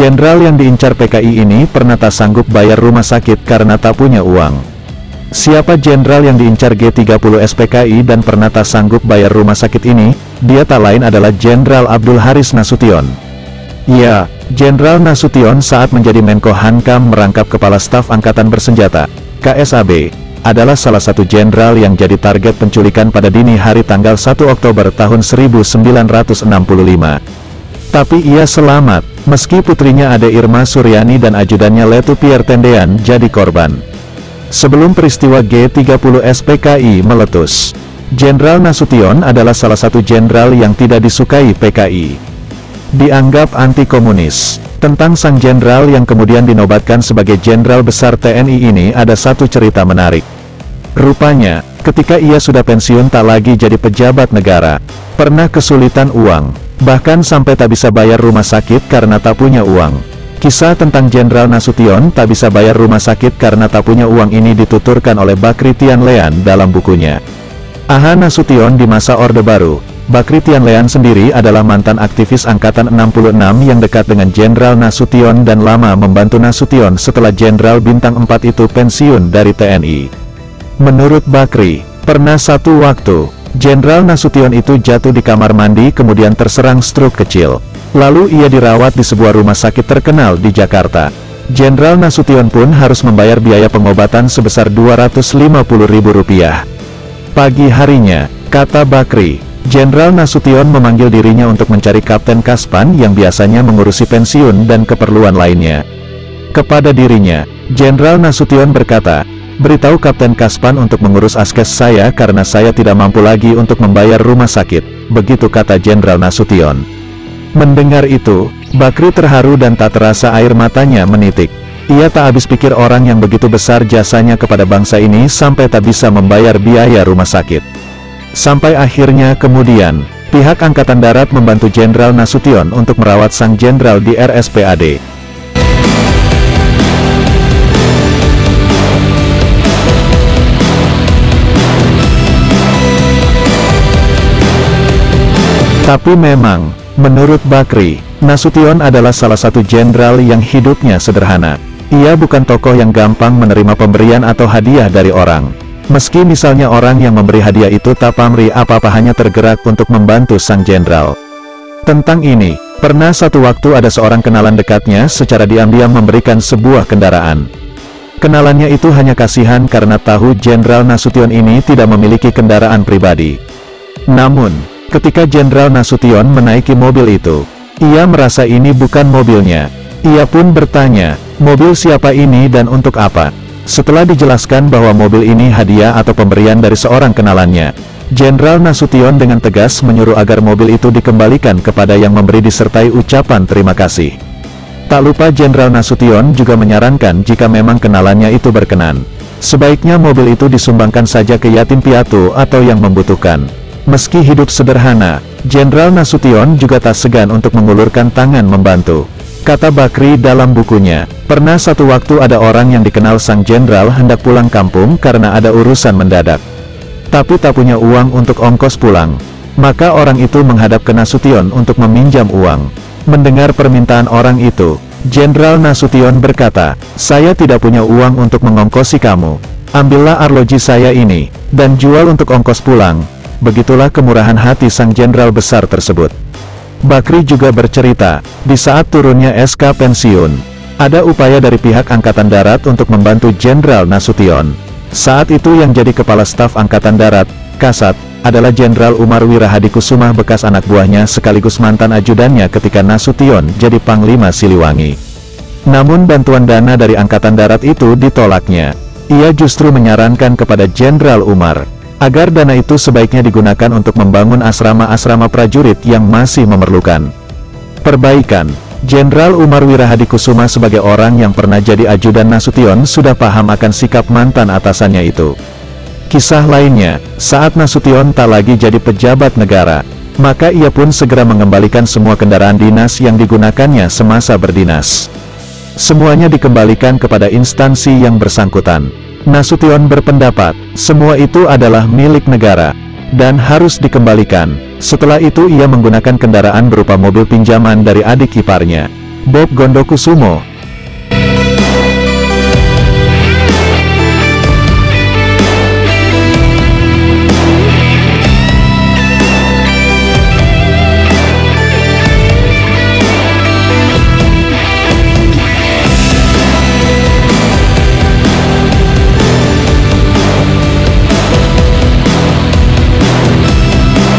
Jenderal yang diincar PKI ini pernah tak sanggup bayar rumah sakit karena tak punya uang. Siapa jenderal yang diincar G30 SPKI dan pernah tak sanggup bayar rumah sakit ini? Dia tak lain adalah Jenderal Abdul Haris Nasution. Ya, Jenderal Nasution saat menjadi Menko Hankam merangkap Kepala Staf Angkatan Bersenjata, KSAB, adalah salah satu jenderal yang jadi target penculikan pada dini hari tanggal 1 Oktober tahun 1965. Tapi ia selamat, meski putrinya Ade Irma Suryani dan ajudannya Letu Pierre Tendean jadi korban. Sebelum peristiwa G30 SPKI meletus, Jenderal Nasution adalah salah satu jenderal yang tidak disukai PKI. Dianggap anti-komunis. Tentang sang jenderal yang kemudian dinobatkan sebagai jenderal besar TNI ini ada satu cerita menarik. Rupanya, ketika ia sudah pensiun tak lagi jadi pejabat negara, pernah kesulitan uang, bahkan sampai tak bisa bayar rumah sakit karena tak punya uang. Kisah tentang Jenderal Nasution tak bisa bayar rumah sakit karena tak punya uang ini dituturkan oleh Bakri Tian Lean dalam bukunya. Aha Nasution di masa Orde Baru, Bakri Tian Lean sendiri adalah mantan aktivis Angkatan 66 yang dekat dengan Jenderal Nasution dan lama membantu Nasution setelah Jenderal Bintang 4 itu pensiun dari TNI. Menurut Bakri, pernah satu waktu, Jenderal Nasution itu jatuh di kamar mandi kemudian terserang stroke kecil. Lalu ia dirawat di sebuah rumah sakit terkenal di Jakarta. Jenderal Nasution pun harus membayar biaya pengobatan sebesar Rp250.000. Pagi harinya, kata Bakri, Jenderal Nasution memanggil dirinya untuk mencari Kapten Kaspan yang biasanya mengurusi pensiun dan keperluan lainnya. Kepada dirinya, Jenderal Nasution berkata, Beritahu Kapten Kaspan untuk mengurus askes saya karena saya tidak mampu lagi untuk membayar rumah sakit, begitu kata Jenderal Nasution. Mendengar itu, Bakri terharu dan tak terasa air matanya menitik. Ia tak habis pikir orang yang begitu besar jasanya kepada bangsa ini sampai tak bisa membayar biaya rumah sakit. Sampai akhirnya kemudian, pihak Angkatan Darat membantu Jenderal Nasution untuk merawat sang jenderal di RSPAD. Tapi memang, menurut Bakri, Nasution adalah salah satu jenderal yang hidupnya sederhana. Ia bukan tokoh yang gampang menerima pemberian atau hadiah dari orang. Meski misalnya orang yang memberi hadiah itu tak pamri apa-apa hanya tergerak untuk membantu sang jenderal. Tentang ini, pernah satu waktu ada seorang kenalan dekatnya secara diam-diam memberikan sebuah kendaraan. Kenalannya itu hanya kasihan karena tahu Jenderal Nasution ini tidak memiliki kendaraan pribadi. Namun, ketika Jenderal Nasution menaiki mobil itu, ia merasa ini bukan mobilnya. Ia pun bertanya, mobil siapa ini dan untuk apa? Setelah dijelaskan bahwa mobil ini hadiah atau pemberian dari seorang kenalannya, Jenderal Nasution dengan tegas menyuruh agar mobil itu dikembalikan kepada yang memberi disertai ucapan terima kasih. Tak lupa Jenderal Nasution juga menyarankan jika memang kenalannya itu berkenan. Sebaiknya mobil itu disumbangkan saja ke yatim piatu atau yang membutuhkan. Meski hidup sederhana, Jenderal Nasution juga tak segan untuk mengulurkan tangan membantu. Kata Bakri dalam bukunya, pernah satu waktu ada orang yang dikenal sang jenderal hendak pulang kampung karena ada urusan mendadak. Tapi tak punya uang untuk ongkos pulang. Maka orang itu menghadap ke Nasution untuk meminjam uang. Mendengar permintaan orang itu, Jenderal Nasution berkata, saya tidak punya uang untuk mengongkosi kamu. Ambillah arloji saya ini, dan jual untuk ongkos pulang. Begitulah kemurahan hati sang jenderal besar tersebut. Bakri juga bercerita, di saat turunnya SK pensiun, ada upaya dari pihak Angkatan Darat untuk membantu Jenderal Nasution. Saat itu yang jadi Kepala Staf Angkatan Darat, Kasat, adalah Jenderal Umar Wirahadikusumah bekas anak buahnya sekaligus mantan ajudannya ketika Nasution jadi Panglima Siliwangi. Namun bantuan dana dari Angkatan Darat itu ditolaknya. Ia justru menyarankan kepada Jenderal Umar, agar dana itu sebaiknya digunakan untuk membangun asrama-asrama prajurit yang masih memerlukan perbaikan. Jenderal Umar Wirahadikusuma sebagai orang yang pernah jadi ajudan Nasution sudah paham akan sikap mantan atasannya itu. Kisah lainnya, saat Nasution tak lagi jadi pejabat negara, maka ia pun segera mengembalikan semua kendaraan dinas yang digunakannya semasa berdinas. Semuanya dikembalikan kepada instansi yang bersangkutan. Nasution berpendapat, semua itu adalah milik negara, dan harus dikembalikan. Setelah itu ia menggunakan kendaraan berupa mobil pinjaman dari adik iparnya. Bob Gondokusumo,